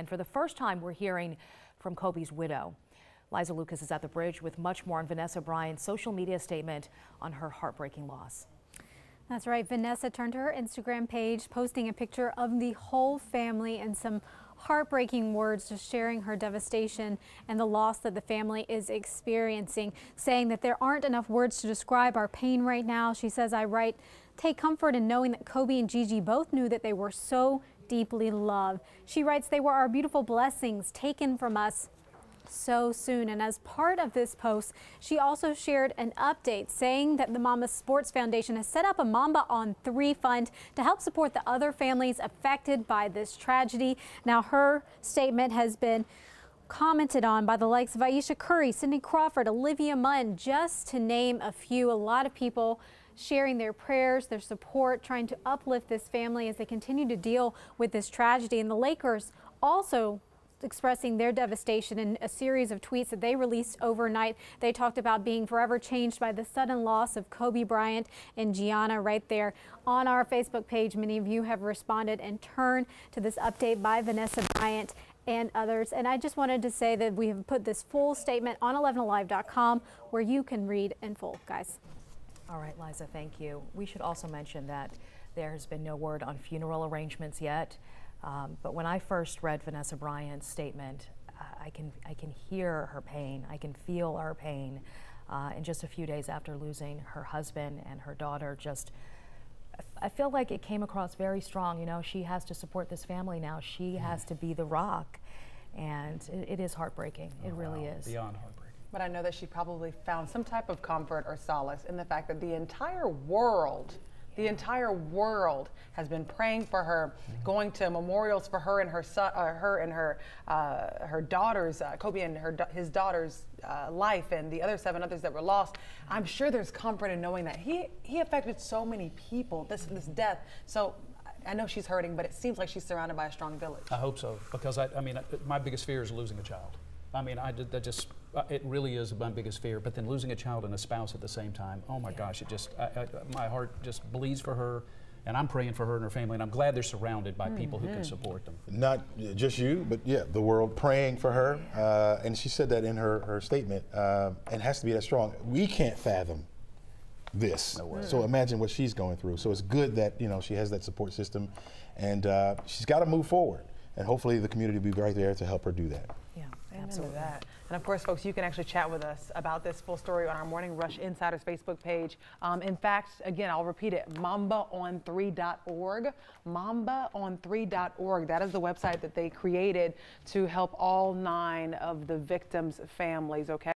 And for the first time, we're hearing from Kobe's widow. Liza Lucas is at the bridge with much more on Vanessa Bryant's social media statement on her heartbreaking loss. That's right. Vanessa turned to her Instagram page, posting a picture of the whole family and some heartbreaking words, just sharing her devastation and the loss that the family is experiencing, saying that there aren't enough words to describe our pain right now. She says, I write, take comfort in knowing that Kobe and Gigi both knew that they were so deeply love. She writes, they were our beautiful blessings taken from us so soon. And as part of this post, she also shared an update saying that the Mamba Sports Foundation has set up a Mamba on 3 fund to help support the other families affected by this tragedy. Now, her statement has been commented on by the likes of Ayesha Curry, Cindy Crawford, Olivia Munn, just to name a few. A lot of people sharing their prayers, their support, trying to uplift this family as they continue to deal with this tragedy. And the Lakers also expressing their devastation in a series of tweets that they released overnight. They talked about being forever changed by the sudden loss of Kobe Bryant and Gianna right there on our Facebook page. Many of you have responded and turned to this update by Vanessa Bryant and others. And I just wanted to say that we have put this full statement on 11alive.com where you can read in full, guys. All right, Liza, thank you. We should also mention that there has been no word on funeral arrangements yet. Um, but when I first read Vanessa Bryant's statement, uh, I can I can hear her pain. I can feel her pain. Uh, and just a few days after losing her husband and her daughter, just I feel like it came across very strong. You know, she has to support this family now. She mm. has to be the rock, and it, it is heartbreaking. Oh, it really wow. is. Beyond heartbreaking. But I know that she probably found some type of comfort or solace in the fact that the entire world the entire world has been praying for her, going to memorials for her and her son, uh, her and her uh, her daughters, uh, Kobe and her his daughter's uh, life, and the other seven others that were lost. I'm sure there's comfort in knowing that he he affected so many people. This this death. So I know she's hurting, but it seems like she's surrounded by a strong village. I hope so, because I, I mean, my biggest fear is losing a child. I mean, I did, that just, uh, it really is my biggest fear. But then losing a child and a spouse at the same time, oh my yeah. gosh, it just, I, I, my heart just bleeds for her. And I'm praying for her and her family, and I'm glad they're surrounded by mm -hmm. people who can mm-hmm. support them. Not just you, but yeah, the world praying for her. Uh, and she said that in her, her statement, uh, and has to be that strong. We can't fathom this. No so imagine what she's going through. So it's good that you know she has that support system, and uh, she's got to move forward. And hopefully the community will be right there to help her do that. Absolutely. that. And of course, folks, you can actually chat with us about this full story on our Morning Rush Insiders Facebook page. Um, in fact, again, I'll repeat it, mambaon3.org. Mambaon3.org. That is the website that they created to help all nine of the victims' families, okay?